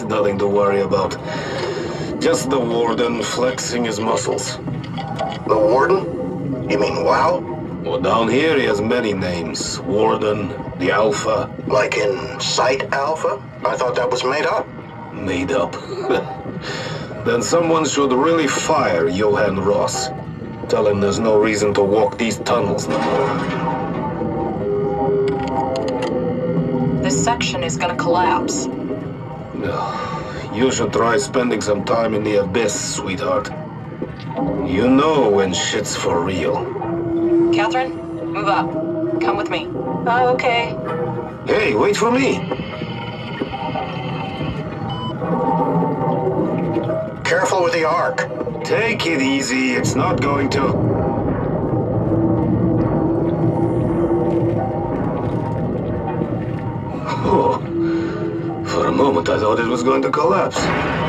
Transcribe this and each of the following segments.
it's nothing to worry about. Just the Warden flexing his muscles. The Warden? You mean WAU? Well, down here he has many names. Warden, the Alpha. Like in Site Alpha? I thought that was made up. Made up. then someone should really fire Johan Ross. Tell him there's no reason to walk these tunnels no more. This section is gonna collapse. You should try spending some time in the Abyss, sweetheart. You know when shit's for real. Catherine, move up. Come with me. Oh, okay. Hey, wait for me! Careful with the Ark. Take it easy, it's not going to... moment, I thought it was going to collapse.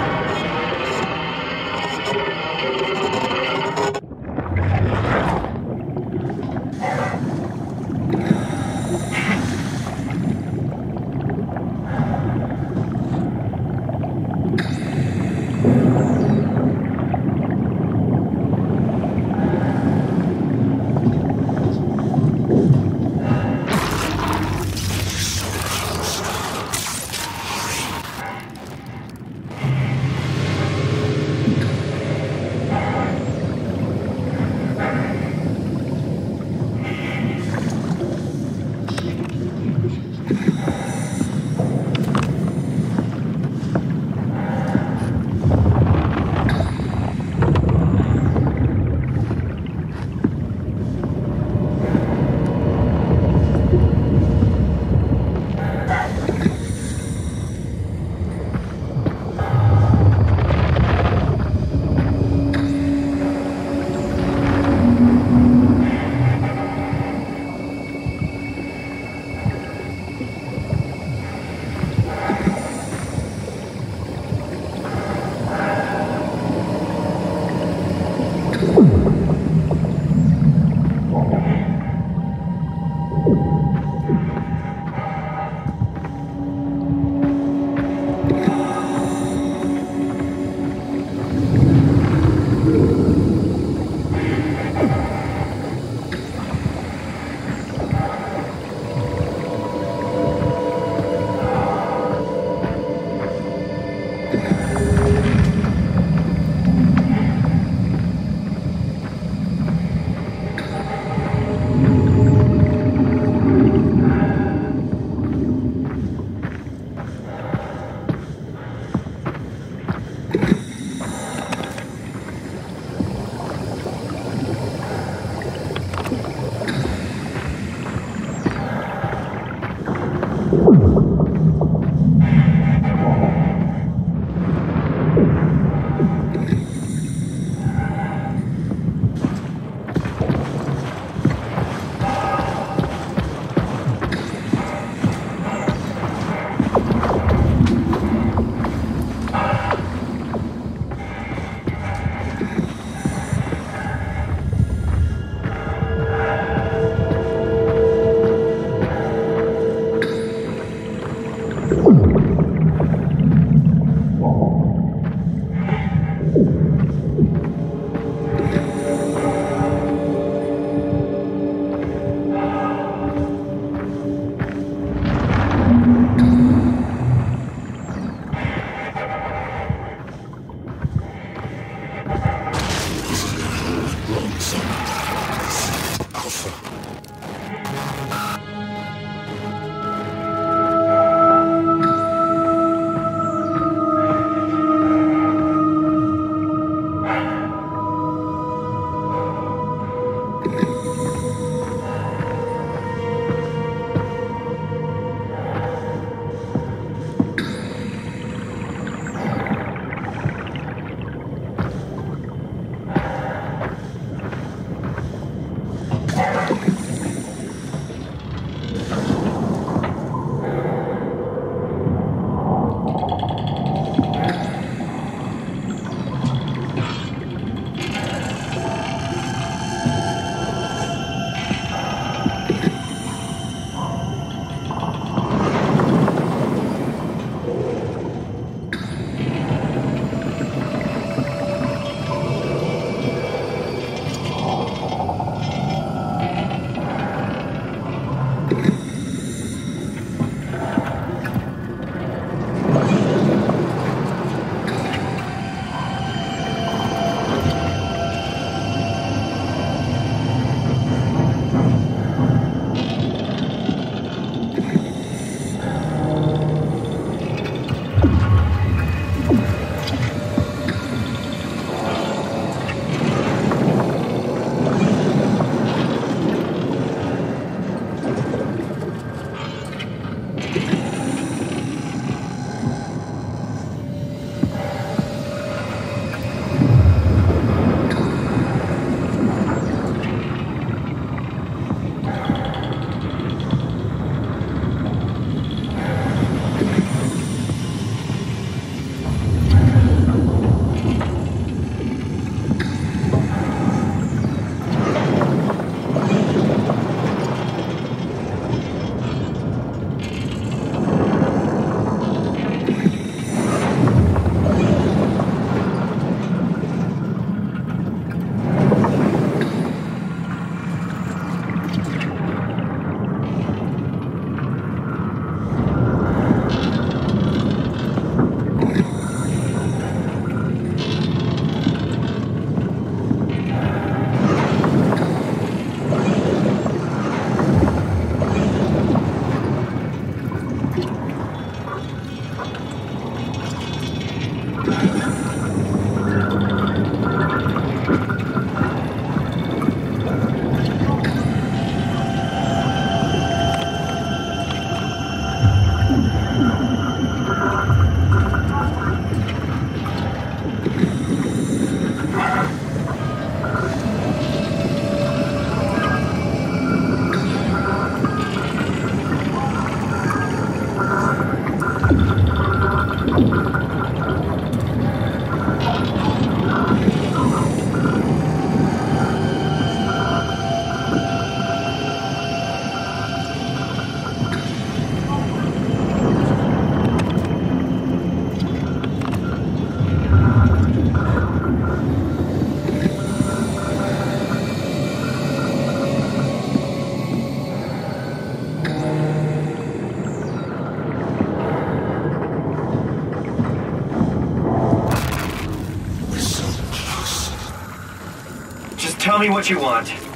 me what you want.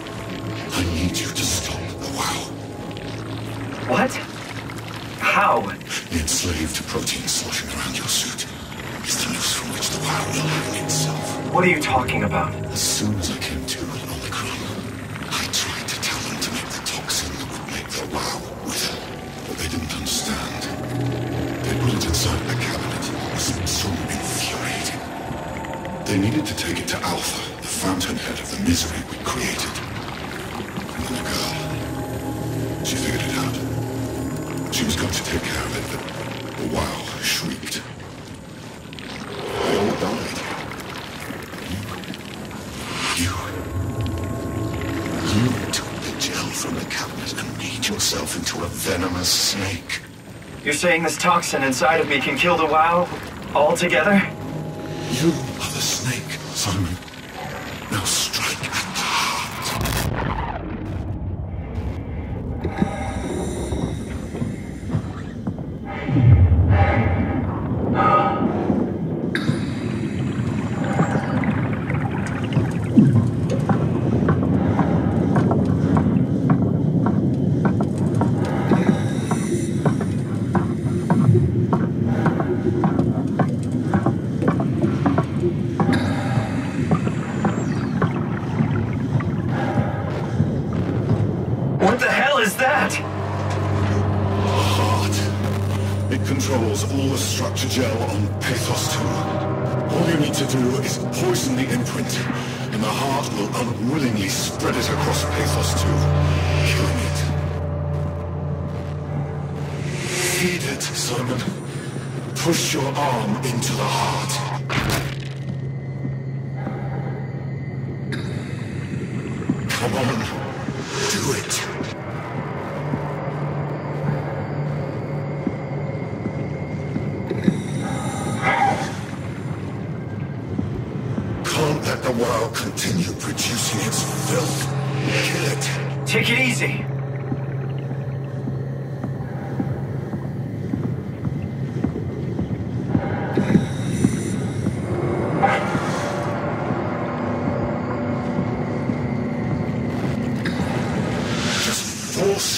You're saying this toxin inside of me can kill the WAU altogether? You are the snake, Simon.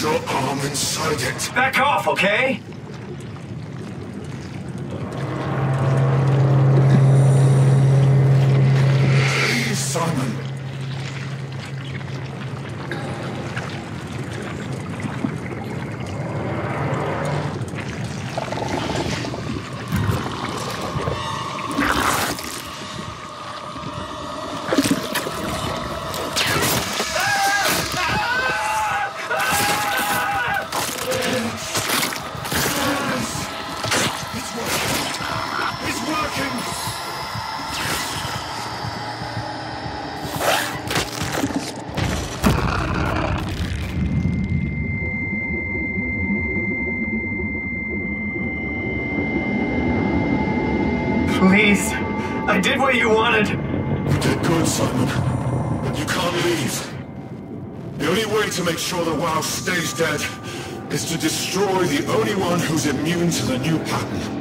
your arm inside it. Back off, okay? dead is to destroy the only one who's immune to the new pattern.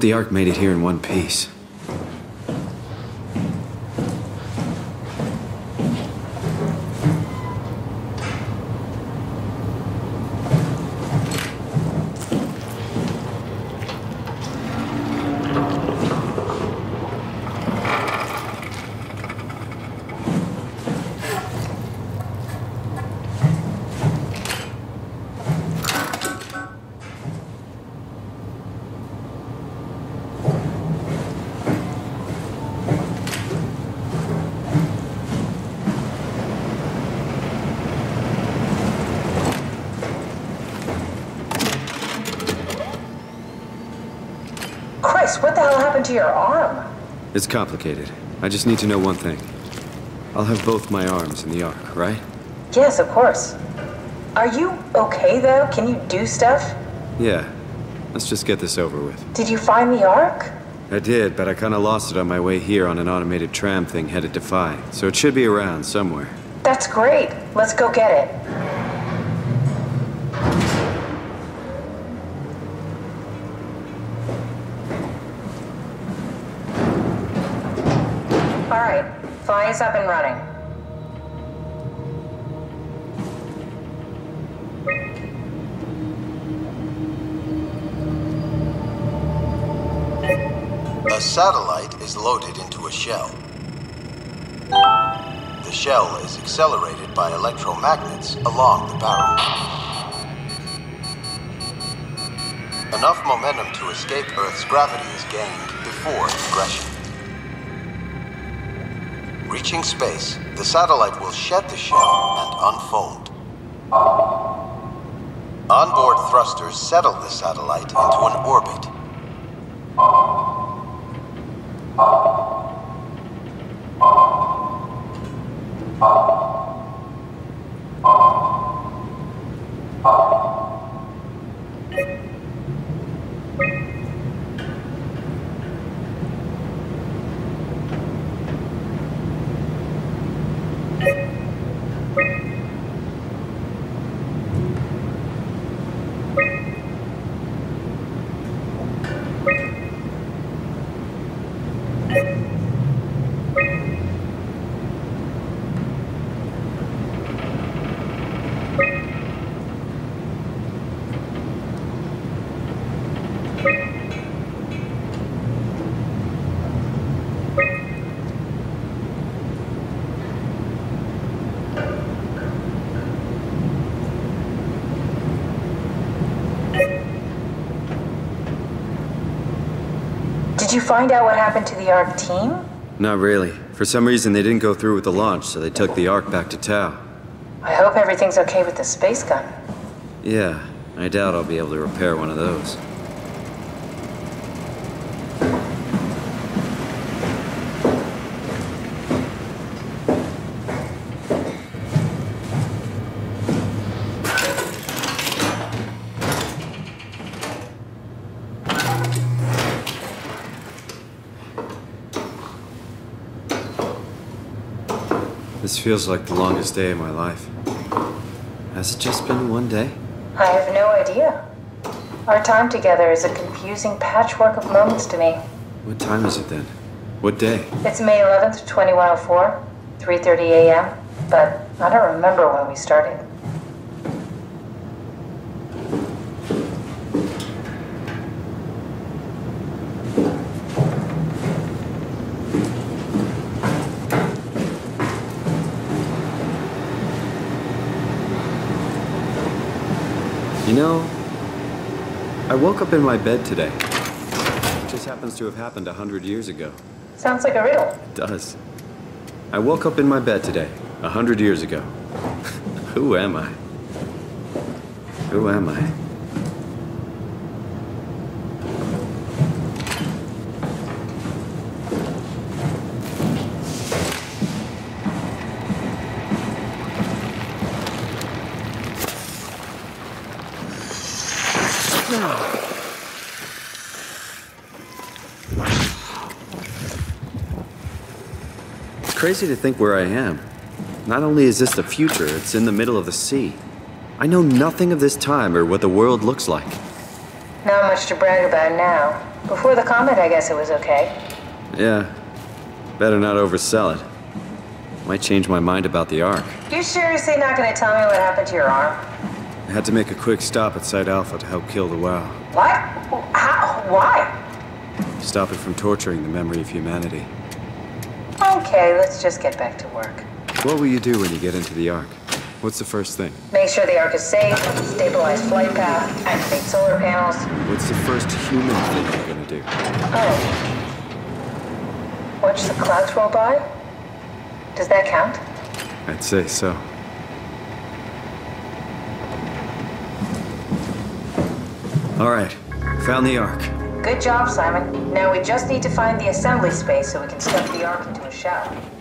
Hope the Ark made it here in one piece. To your arm? It's complicated. I just need to know one thing. I'll have both my arms in the Ark, right? Yes, of course. Are you okay though? Can you do stuff? Yeah. Let's just get this over with. Did you find the Ark? I did, but I kinda lost it on my way here on an automated tram thing headed to Phi, so it should be around somewhere. That's great. Let's go get it. Up and running. A satellite is loaded into a shell. The shell is accelerated by electromagnets along the barrel. Enough momentum to escape Earth's gravity is gained before regression. Reaching space, the satellite will shed the shell and unfold. Onboard thrusters settle the satellite into an orbit. Find out what happened to the Ark team? Not really. For some reason, they didn't go through with the launch, so they took the Ark back to Tau. I hope everything's okay with the space gun. Yeah, I doubt I'll be able to repair one of those. This feels like the longest day of my life. Has it just been one day? I have no idea. Our time together is a confusing patchwork of moments to me. What time is it then? What day? It's May 11th, 2104, 3:30 a.m., but I don't remember when we started. Woke up in my bed today. It just happens to have happened a hundred years ago. Sounds like a riddle. It does. I woke up in my bed today, a hundred years ago. Who am I? Who am I? Crazy to think where I am. Not only is this the future, it's in the middle of the sea. I know nothing of this time or what the world looks like. Not much to brag about now. Before the comet, I guess it was okay. Yeah, better not oversell it. Might change my mind about the Ark. You seriously not gonna tell me what happened to your arm? I had to make a quick stop at Site Alpha to help kill the WAU. What? How? Why? Stop it from torturing the memory of humanity. Okay, let's just get back to work. What will you do when you get into the Ark? What's the first thing? Make sure the Ark is safe, stabilize flight path, activate solar panels. What's the first human thing you're gonna do? Oh. Watch the clouds roll by? Does that count? I'd say so. All right, found the Ark. Good job, Simon. Now we just need to find the assembly space so we can stuff the Ark into a shell.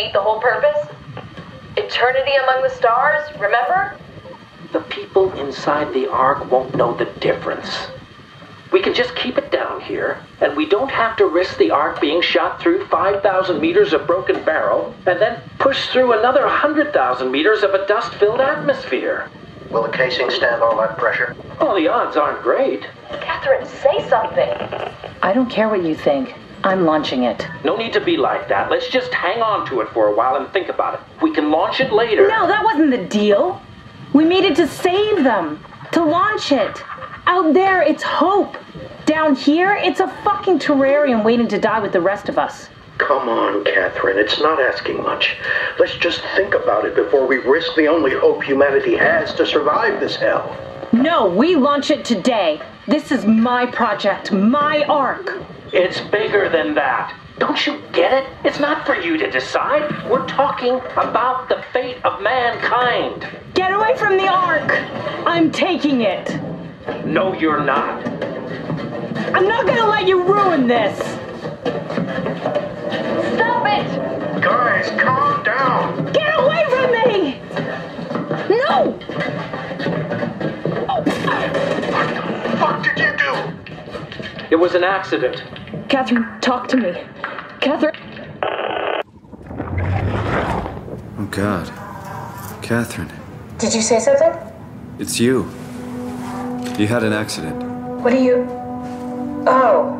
Defeat the whole purpose? Eternity among the stars, remember? The people inside the Ark won't know the difference. We can just keep it down here, and we don't have to risk the Ark being shot through 5,000 meters of broken barrel, and then push through another 100,000 meters of a dust filled atmosphere. Will the casing stand all that pressure? Well, the odds aren't great. Catherine, say something. I don't care what you think. I'm launching it. No need to be like that. Let's just hang on to it for a while and think about it. We can launch it later. No, that wasn't the deal. We made it to save them, to launch it. Out there, it's hope. Down here, it's a fucking terrarium waiting to die with the rest of us. Come on, Catherine. It's not asking much. Let's just think about it before we risk the only hope humanity has to survive this hell. No, we launch it today. This is my project, my Ark. It's bigger than that. Don't you get it? It's not for you to decide. We're talking about the fate of mankind. Get away from the Ark! I'm taking it. No, you're not. I'm not gonna let you ruin this! Stop it! Guys, calm down! Get away from me! No! What the fuck did you do? Was an accident. Catherine, talk to me. Catherine. Oh, God. Catherine, Did you say something? it's you. You had an accident. What are you. Oh.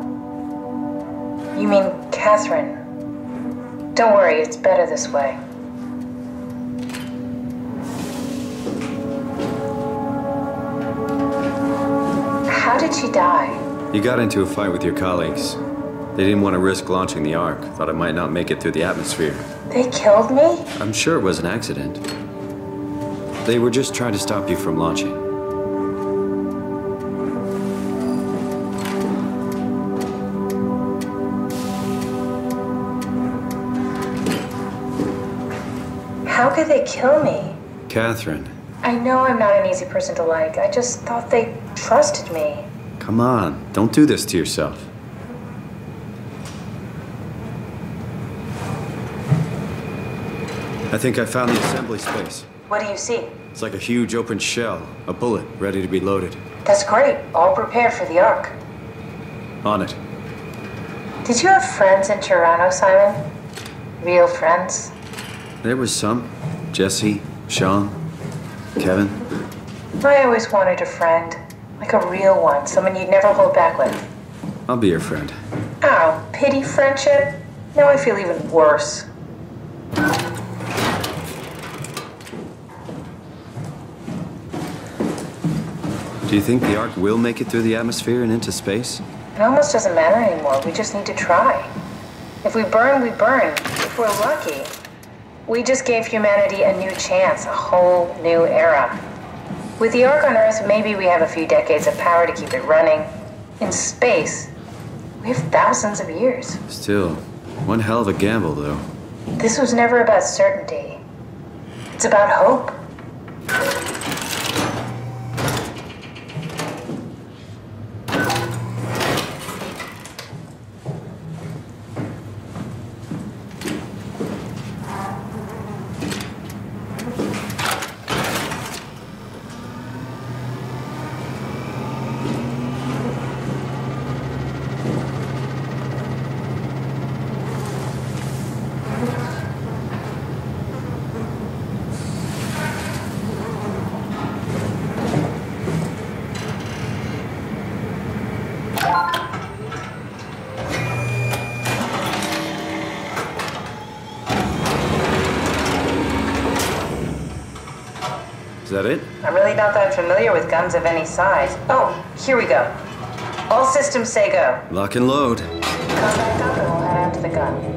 You mean Catherine. Don't worry, it's better this way. How did she die? You got into a fight with your colleagues. They didn't want to risk launching the Ark, thought it might not make it through the atmosphere. They killed me? I'm sure it was an accident. They were just trying to stop you from launching. How could they kill me? Catherine, I know I'm not an easy person to like. I just thought they trusted me. Come on. Don't do this to yourself. I think I found the assembly space. What do you see? It's like a huge open shell, a bullet ready to be loaded. That's great. All prepared for the Ark. On it. Did you have friends in Toronto, Simon? Real friends? There was some. Jesse, Sean, Kevin. I always wanted a friend. Like a real one. Someone you'd never hold back with. I'll be your friend. Oh, pity friendship? Now I feel even worse. Do you think the Ark will make it through the atmosphere and into space? It almost doesn't matter anymore. We just need to try. If we burn, we burn. If we're lucky, we just gave humanity a new chance, a whole new era. With the Ark on Earth, maybe we have a few decades of power to keep it running. In space, we have thousands of years. Still, one hell of a gamble, though. This was never about certainty. It's about hope. Is that it? I'm really not that familiar with guns of any size. Oh, here we go. All systems say go. Lock and load. Contact up and we'll head out to the gun.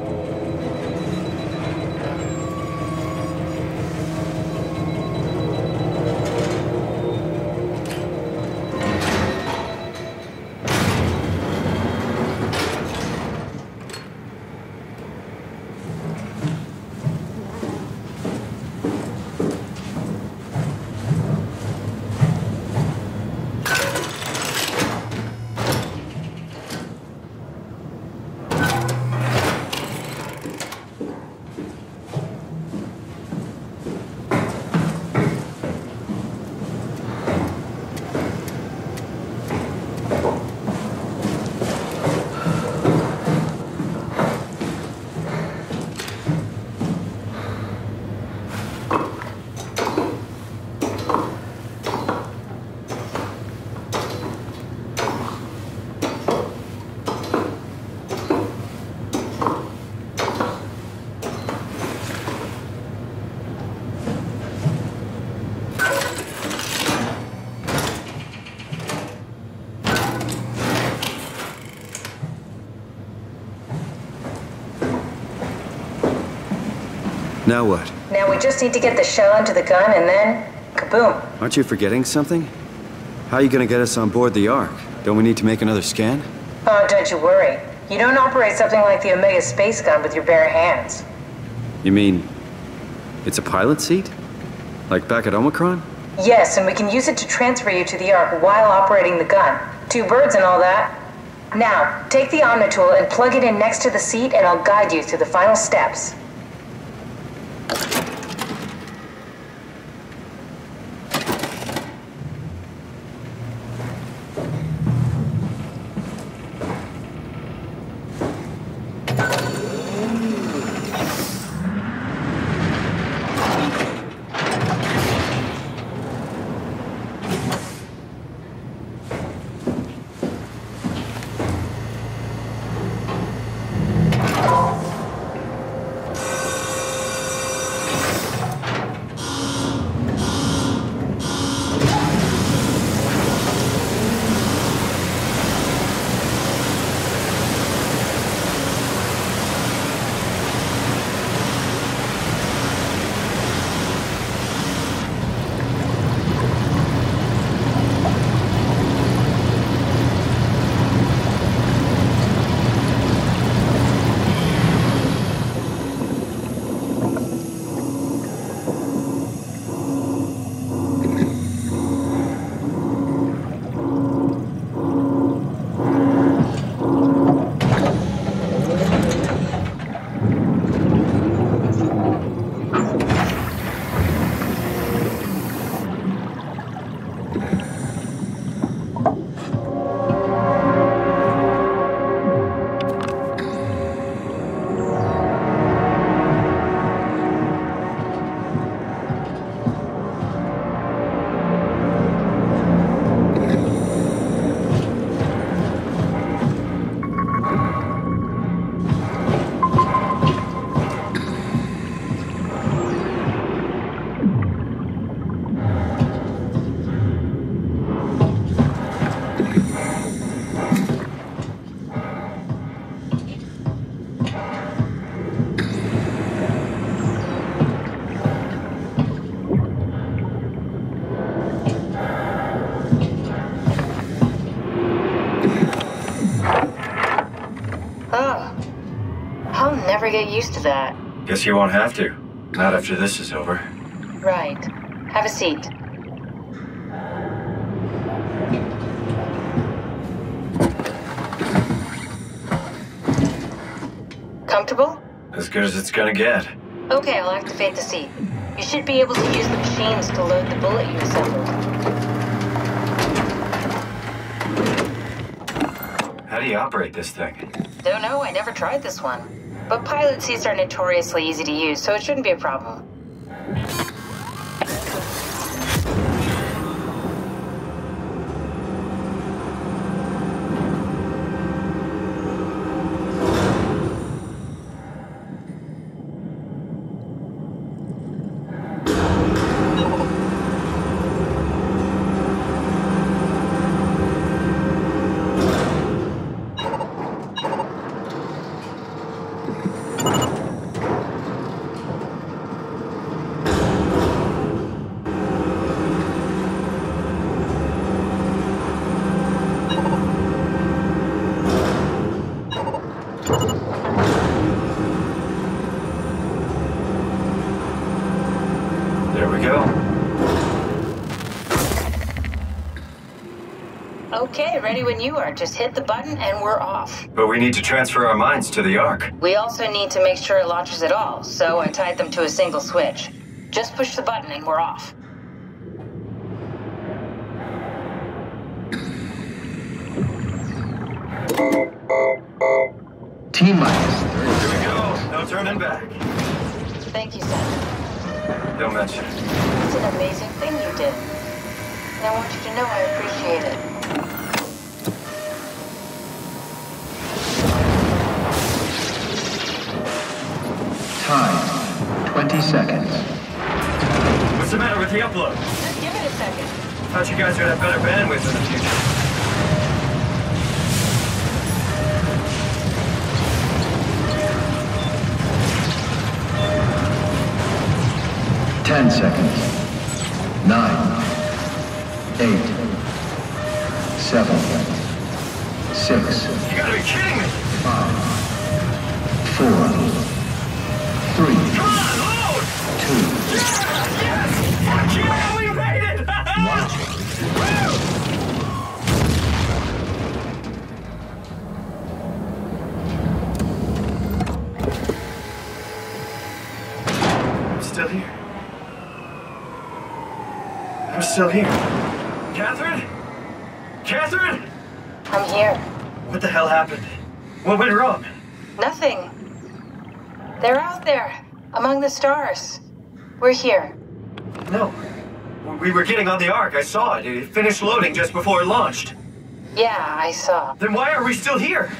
Now what? Now we just need to get the shell into the gun and then kaboom. Aren't you forgetting something? How are you gonna get us on board the Ark? Don't we need to make another scan? Oh, don't you worry. You don't operate something like the Omega space gun with your bare hands. You mean it's a pilot seat? Like back at Omicron? Yes, and we can use it to transfer you to the Ark while operating the gun. Two birds and all that. Now, take the Omnitool and plug it in next to the seat, and I'll guide you through the final steps. That. Guess you won't have to. Not after this is over. Right. Have a seat. Comfortable? As good as it's gonna get. Okay, I'll activate the seat. You should be able to use the machines to load the bullet you assembled. How do you operate this thing? Don't know, I never tried this one. But pilot seats are notoriously easy to use, so it shouldn't be a problem. Ready when you are. Just hit the button and we're off. But we need to transfer our minds to the Ark. We also need to make sure it launches at all, so I tied them to a single switch. Just push the button and we're off. T minus Here we go. No turning back. Thank you, Sam. Don't mention it. It's an amazing thing you did. And I want you to know I 20 seconds. What's the matter with the upload? Just give it a second. Thought you guys would have better bandwidth in the future. Ten seconds. Nine. Eight. Seven. Six. You gotta be kidding me! Five. Four. Still here. I'm still here. Catherine? Catherine? I'm here. What the hell happened? What went wrong? Nothing. They're out there, among the stars. We're here. No. We were getting on the Ark. I saw it. It finished loading just before it launched. Yeah, I saw. Then why are we still here?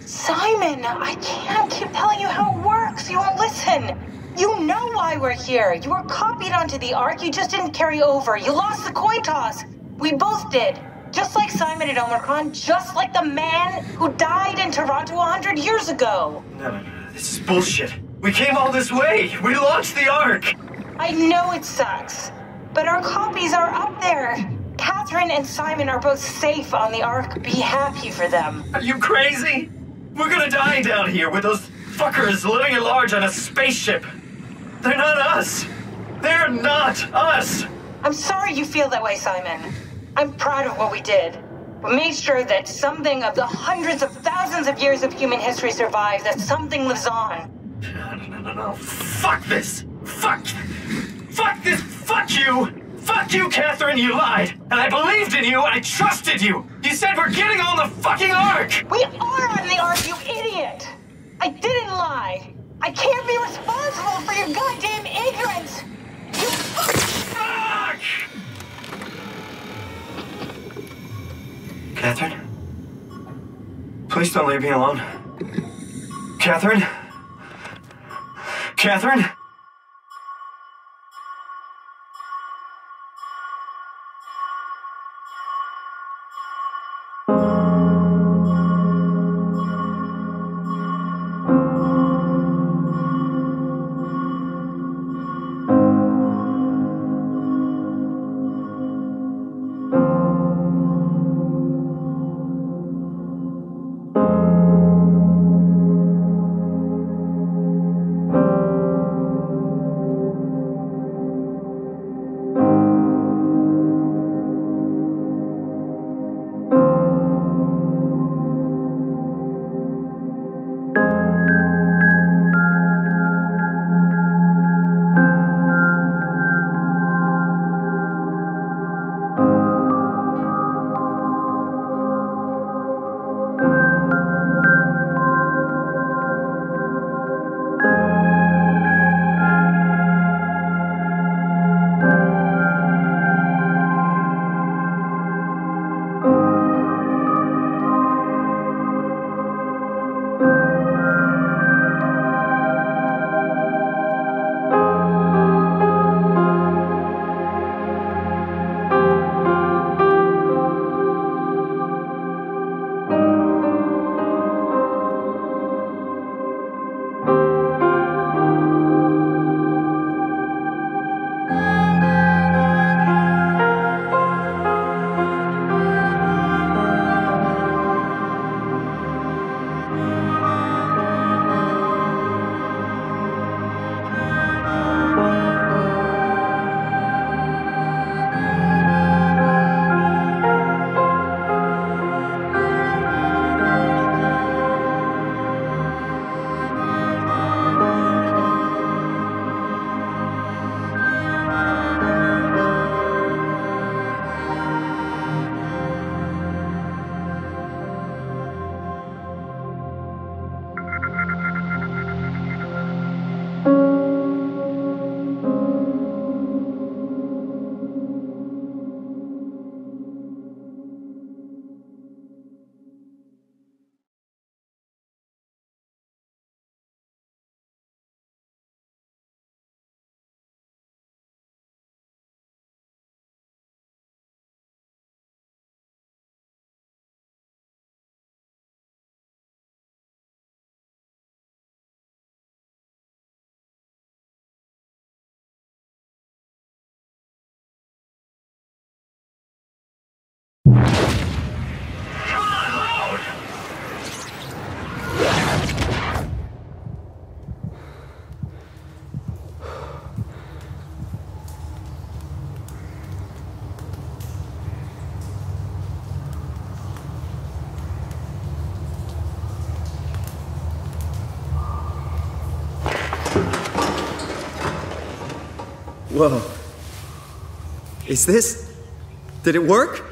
Simon, I can't keep telling you how it works. You won't listen. You know why we're here. You were copied onto the Ark. You just didn't carry over. You lost the coin toss. We both did. Just like Simon at Omicron, just like the man who died in Toronto a hundred years ago. No, no, no. This is bullshit. We came all this way. We launched the Ark. I know it sucks, but our copies are up there. Catherine and Simon are both safe on the Ark. Be happy for them. Are you crazy? We're gonna die down here with those fuckers living at large on a spaceship. They're not us. They're not us. I'm sorry you feel that way, Simon. I'm proud of what we did. We made sure that something of the hundreds of thousands of years of human history survives, that something lives on. No, no, no, no. Fuck this. Fuck. Fuck this. Fuck you. Fuck you, Catherine. You lied. And I believed in you. I trusted you. You said we're getting on the fucking Ark. We are on the Ark, you idiot! I didn't lie. I can't be responsible for your goddamn ignorance. You Fuck! Catherine? Please don't leave me alone. Catherine? Catherine? Whoa. Is this. Did it work?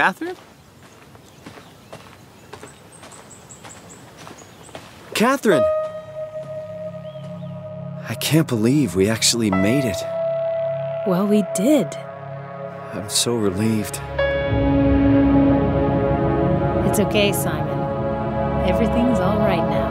Catherine? Catherine! I can't believe we actually made it. Well, we did. I'm so relieved. It's okay, Simon. Everything's all right now.